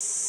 you